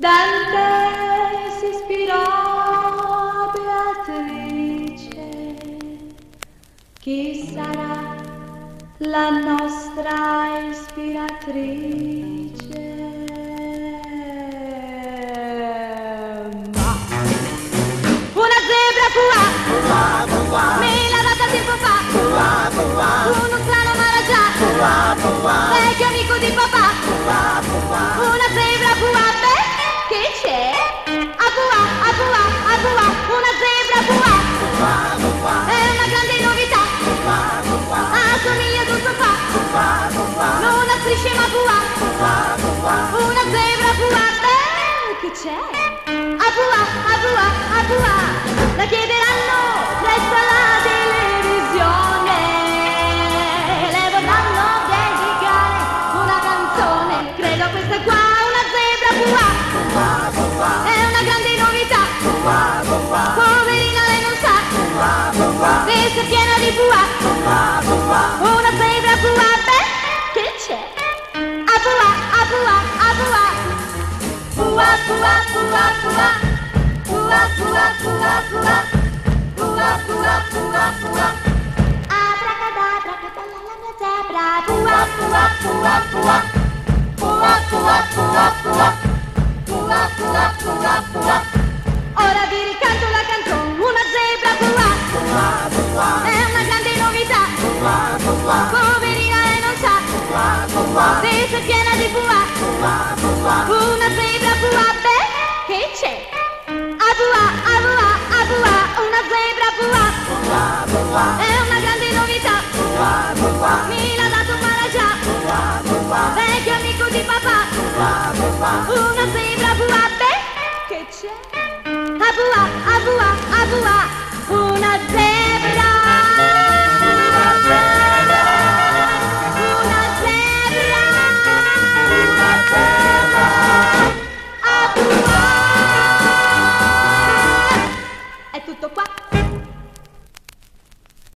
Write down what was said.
Dante si ispirò a Beatrice. Chi sarà la nostra ispiratrice? È una grande novità. Assomiglia ad un sofà. Non ha strisce ma pua. Una zebra pua, beh, che c'è? A pua, a pua, a pua. Questa è piena di pua. Una zebra pua, beh, che c'è? A pua, a pua, a pua. Pua, pua, pua, pua. Pua, pua, pua, pua. Pua, pua, pua, pua. Abracadabra, che bella la mia zebra. Pua, pua, pua, pua. Pua, pua, pua, pua. È piena di pua. Una zebra pua, beh, che c'è? A pua, a pua, a pua, una zebra pua. È una grande novità. Mi l'ha dato Maragia. Vecchio amico di papà.